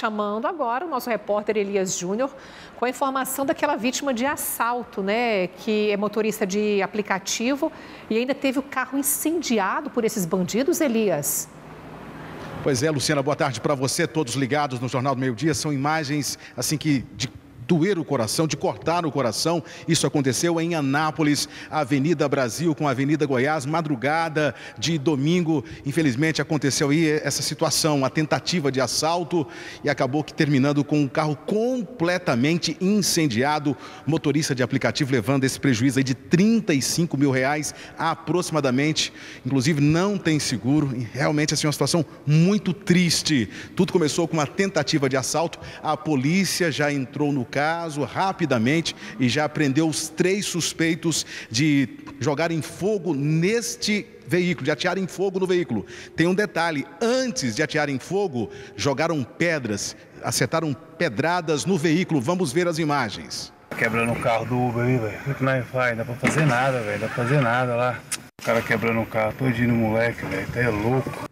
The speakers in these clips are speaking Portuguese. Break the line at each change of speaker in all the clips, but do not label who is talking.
chamando agora o nosso repórter Elias Júnior com a informação daquela vítima de assalto, né? Que é motorista de aplicativo e ainda teve o carro incendiado por esses bandidos, Elias.
Pois é, Luciana, boa tarde para você, todos ligados no Jornal do Meio Dia. São imagens assim que de doer o coração, de cortar o coração. Isso aconteceu em Anápolis, Avenida Brasil com Avenida Goiás, madrugada de domingo. Infelizmente aconteceu aí essa situação, a tentativa de assalto e acabou que terminando com um carro completamente incendiado. Motorista de aplicativo levando esse prejuízo aí de 35 mil reais aproximadamente. Inclusive não tem seguro realmente assim uma situação muito triste. Tudo começou com uma tentativa de assalto. A polícia já entrou no carro caso rapidamente e já prendeu os três suspeitos de jogarem fogo neste veículo, de atearem fogo no veículo. Tem um detalhe: antes de atearem fogo, jogaram pedras, acertaram pedradas no veículo. Vamos ver as imagens.
Quebrando o carro do Uber aí, velho. Que nós faz? Dá pra fazer nada, velho. Dá pra fazer nada lá. O cara quebrando o carro todinho no moleque, velho. Tá é louco.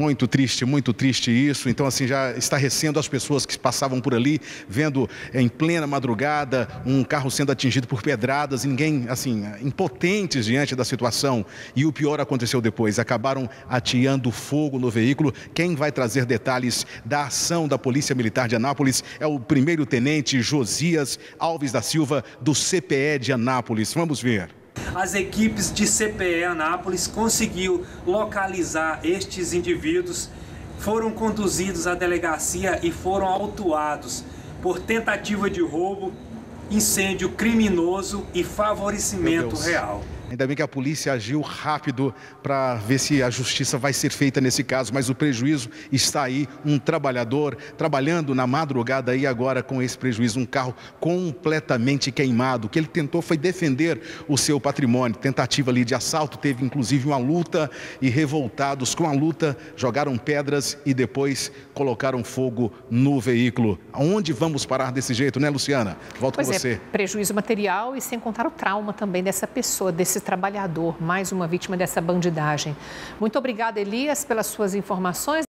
Muito triste, muito triste isso. Então, assim, já estarrecendo as pessoas que passavam por ali, vendo em plena madrugada um carro sendo atingido por pedradas, ninguém, assim, impotentes diante da situação. E o pior aconteceu depois: acabaram ateando fogo no veículo. Quem vai trazer detalhes da ação da Polícia Militar de Anápolis é o primeiro-tenente Josias Alves da Silva, do CPE de Anápolis. Vamos ver
as equipes de CPE Anápolis conseguiu localizar estes indivíduos, foram conduzidos à delegacia e foram autuados por tentativa de roubo, incêndio criminoso e favorecimento real.
Ainda bem que a polícia agiu rápido para ver se a justiça vai ser feita nesse caso, mas o prejuízo está aí. Um trabalhador trabalhando na madrugada e agora com esse prejuízo, um carro completamente queimado. O que ele tentou foi defender o seu patrimônio. Tentativa ali de assalto, teve inclusive uma luta e revoltados com a luta jogaram pedras e depois colocaram fogo no veículo. Aonde vamos parar desse jeito, né, Luciana? Volto
pois
com
é,
você.
Prejuízo material e sem contar o trauma também dessa pessoa, desse trabalhador, mais uma vítima dessa bandidagem. Muito obrigada, Elias, pelas suas informações.